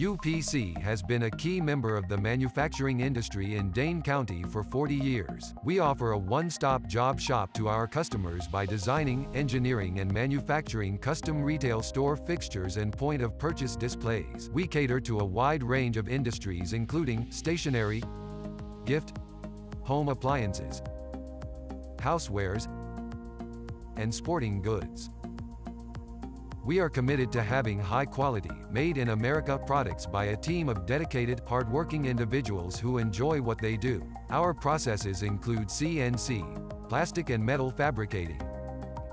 UPC has been a key member of the manufacturing industry in Dane County for 40 years. We offer a one-stop job shop to our customers by designing, engineering and manufacturing custom retail store fixtures and point-of-purchase displays. We cater to a wide range of industries including stationery, gift, home appliances, housewares, and sporting goods. We are committed to having high-quality, made-in-America products by a team of dedicated, hardworking individuals who enjoy what they do. Our processes include CNC, plastic and metal fabricating,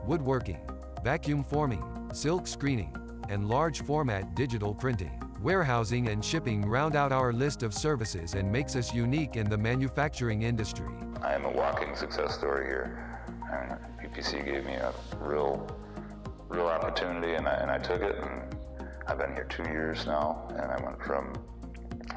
woodworking, vacuum forming, silk screening, and large-format digital printing. Warehousing and shipping round out our list of services and makes us unique in the manufacturing industry. I am a walking success story here. And UPC gave me a real opportunity and I, and I took it and I've been here two years now and I went from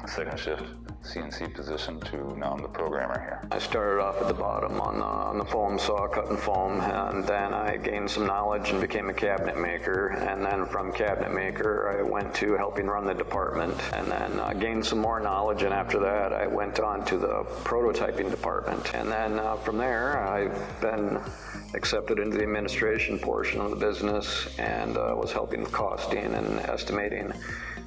second shift CNC position to now I'm the programmer here. I started off at the bottom on the, on the foam saw, cutting foam, and then I gained some knowledge and became a cabinet maker. And then from cabinet maker, I went to helping run the department, and then uh, gained some more knowledge. And after that, I went on to the prototyping department. And then uh, from there, I've been accepted into the administration portion of the business and uh, was helping with costing and estimating.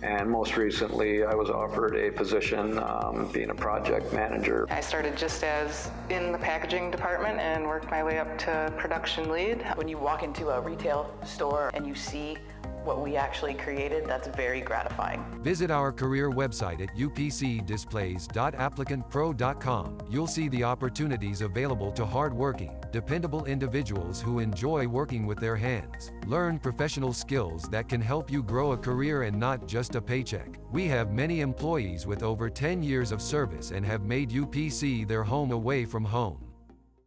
And most recently, I was offered a position um, being a project manager. I started just as in the packaging department and worked my way up to production lead. When you walk into a retail store and you see what we actually created, that's very gratifying. Visit our career website at upcdisplays.applicantpro.com. You'll see the opportunities available to hardworking, dependable individuals who enjoy working with their hands. Learn professional skills that can help you grow a career and not just a paycheck. We have many employees with over 10 years of service and have made UPC their home away from home.